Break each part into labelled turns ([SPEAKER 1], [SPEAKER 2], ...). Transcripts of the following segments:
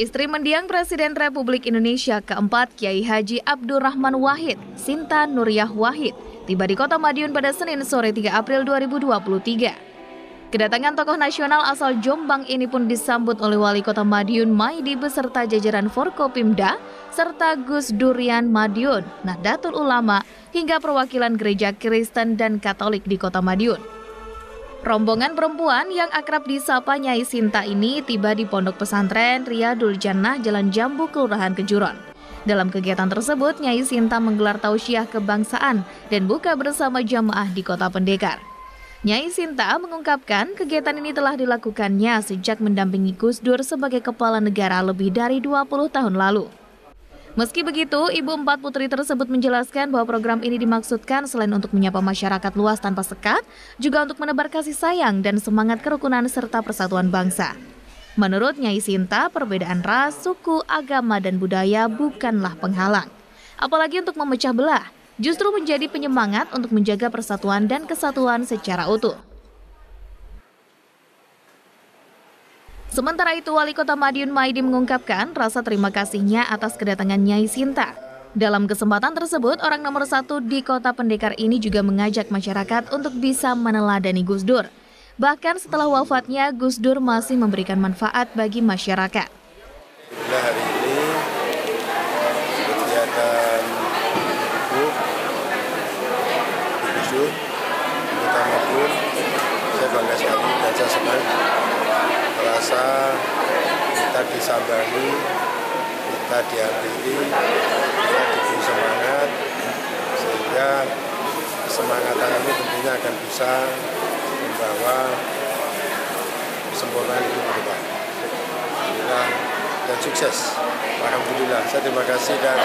[SPEAKER 1] Istri mendiang Presiden Republik Indonesia keempat Kiai Haji Abdurrahman Wahid, Sinta Nuriyah Wahid, tiba di kota Madiun pada Senin sore 3 April 2023. Kedatangan tokoh nasional asal Jombang ini pun disambut oleh Wali Kota Madiun Maidi beserta jajaran Forkopimda serta Gus Durian Madiun, Nahdlatul Ulama, hingga perwakilan gereja Kristen dan Katolik di Kota Madiun. Rombongan perempuan yang akrab disapa Nyai Sinta ini tiba di Pondok Pesantren Riyadul Jannah Jalan Jambu Kelurahan Kejuron. Dalam kegiatan tersebut, Nyai Sinta menggelar tausiah kebangsaan dan buka bersama jamaah di Kota Pendekar. Nyai Sinta mengungkapkan kegiatan ini telah dilakukannya sejak mendampingi Gus Dur sebagai kepala negara lebih dari 20 tahun lalu. Meski begitu, ibu empat putri tersebut menjelaskan bahwa program ini dimaksudkan selain untuk menyapa masyarakat luas tanpa sekat, juga untuk menebar kasih sayang dan semangat kerukunan serta persatuan bangsa. Menurut Nyai Sinta, perbedaan ras, suku, agama, dan budaya bukanlah penghalang. Apalagi untuk memecah belah, justru menjadi penyemangat untuk menjaga persatuan dan kesatuan secara utuh. Sementara itu, Wali Kota Madiun Maidi mengungkapkan rasa terima kasihnya atas kedatangan Nyai Sinta. Dalam kesempatan tersebut, orang nomor satu di kota pendekar ini juga mengajak masyarakat untuk bisa meneladani Gus Dur. Bahkan setelah wafatnya, Gus Dur masih memberikan manfaat bagi masyarakat.
[SPEAKER 2] hari ini kegiatan ibu Gus Dur, Kota Madiun, saya bangga sekali merasa kita disambangi, kita dihampiri, kita diberi semangat, sehingga kesemangatan ini tentunya akan bisa membawa kesempurnaan hidup ke. Alhamdulillah dan sukses. Alhamdulillah, saya terima kasih dan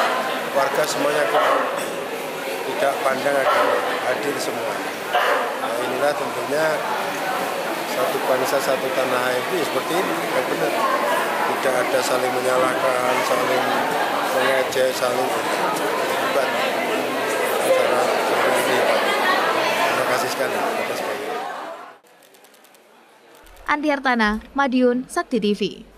[SPEAKER 2] warga semuanya tidak pandang agar hadir semua. Nah inilah tentunya bangsa satu tanah air itu ya seperti ini yang benar. Tidak ada saling menyalahkan saling mengejek saling debat antara seperti ini. Terima kasih sekali.
[SPEAKER 1] Andi Hartana, Madiun, Sakti TV.